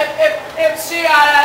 if, if, if she had